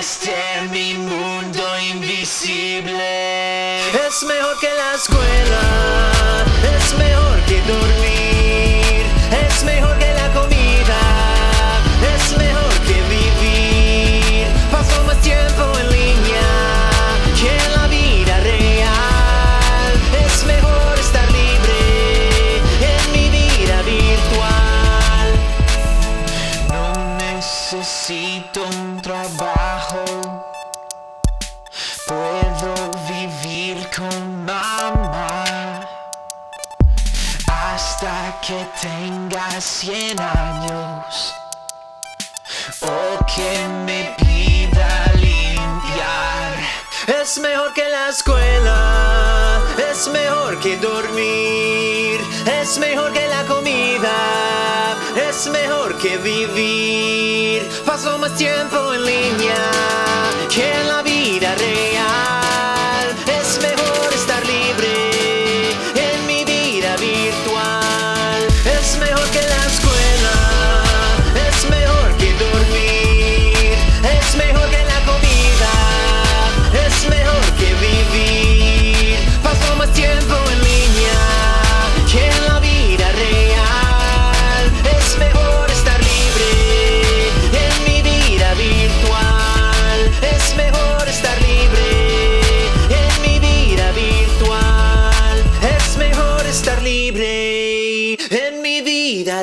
desde mi mundo invisible. Es mejor que la escuela, un trabajo. Puedo vivir con mamá hasta que tenga 100 años o que me pida limpiar. Es mejor que la escuela, es mejor que dormir, es mejor que la comida, es mejor que vivir. Paso más tiempo en línea que en la vida real. Es mejor. vida.